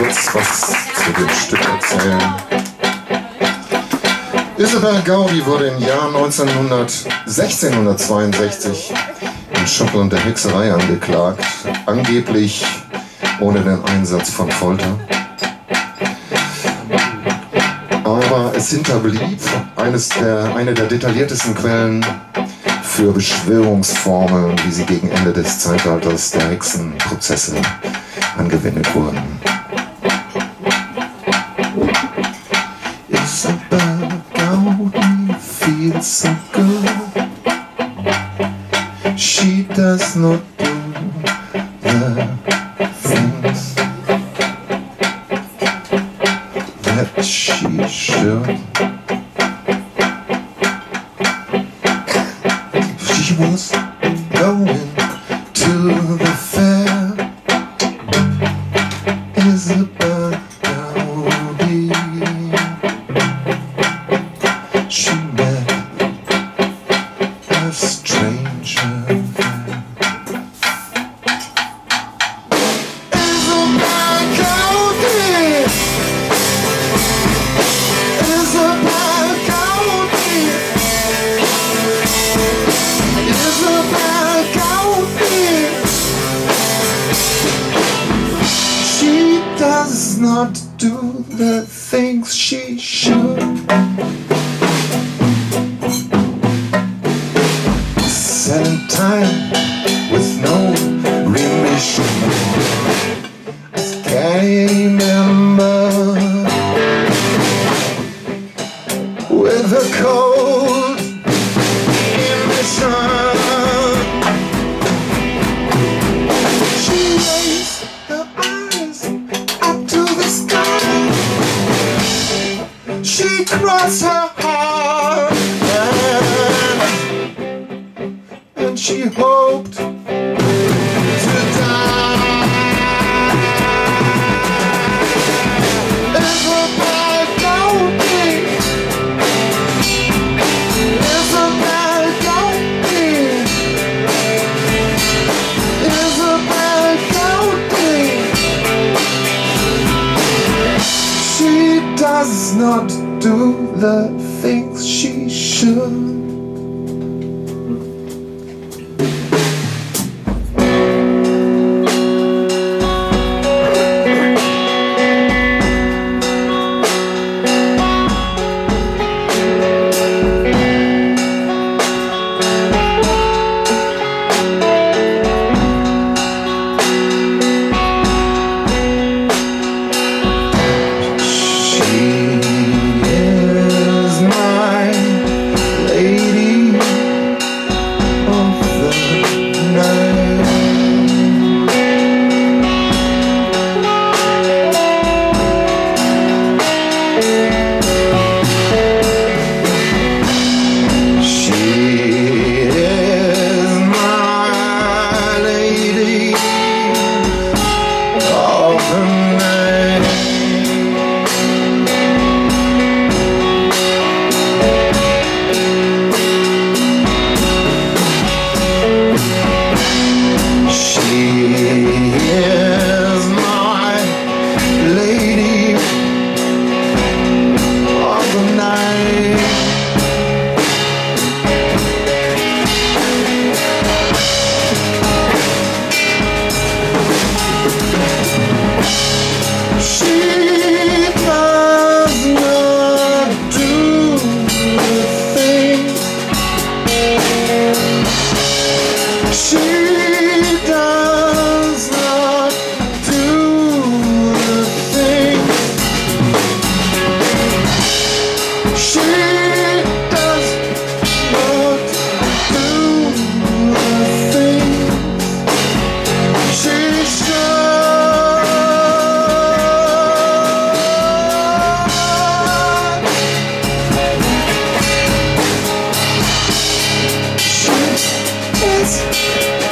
kurz was zu dem Stück erzählen. Isabel Gaudi wurde im Jahr 1900, 1662 in Schottland der Hexerei angeklagt, angeblich ohne den Einsatz von Folter. Aber es hinterblieb eines der, eine der detailliertesten Quellen für Beschwörungsformeln, wie sie gegen Ende des Zeitalters der Hexenprozesse angewendet wurden. Things that she should. She was does not do the things she should. Selling time with no remission. Scary She crossed her heart and, and she hoped to die. Isobel Goudie. Isobel Goudie. Isobel Goudie. She does not do the things she should.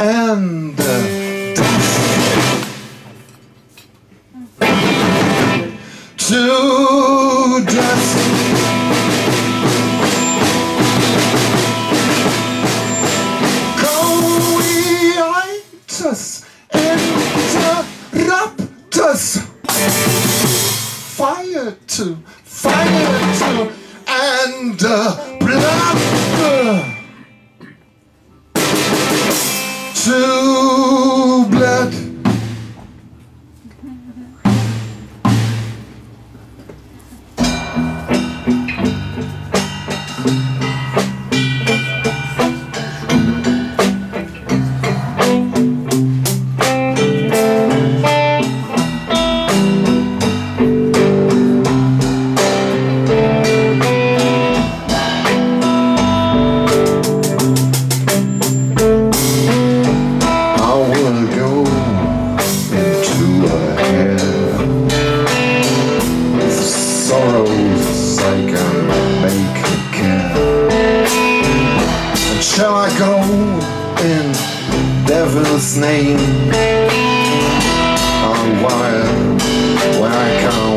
and uh, name? A while when I come